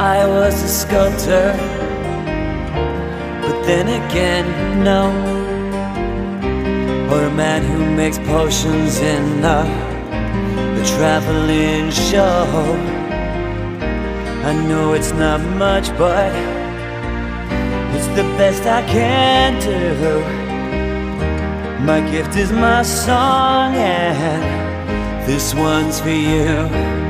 I was a sculptor, but then again, no. Or a man who makes potions in a, a traveling show. I know it's not much, but it's the best I can do. My gift is my song, and this one's for you.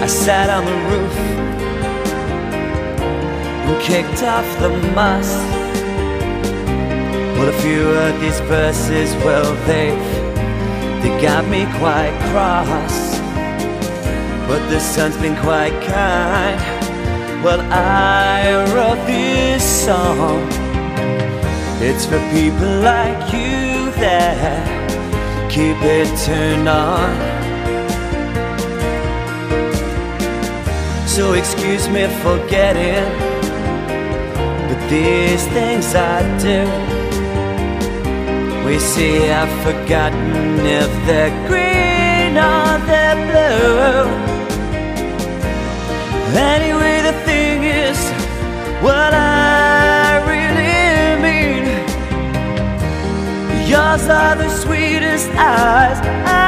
I sat on the roof and kicked off the moss. Well, a few of these verses, well, they've they got me quite cross. But the sun's been quite kind. Well, I wrote this song. It's for people like you that keep it turned on. So excuse me for getting, but these things I do. We see I've forgotten if they're green or they're blue. Anyway, the thing is, what I really mean. Yours are the sweetest eyes I've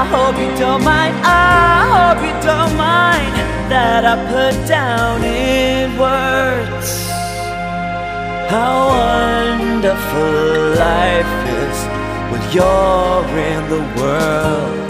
I hope you don't mind, I hope you don't mind that I put down in words how wonderful life is when you're in the world.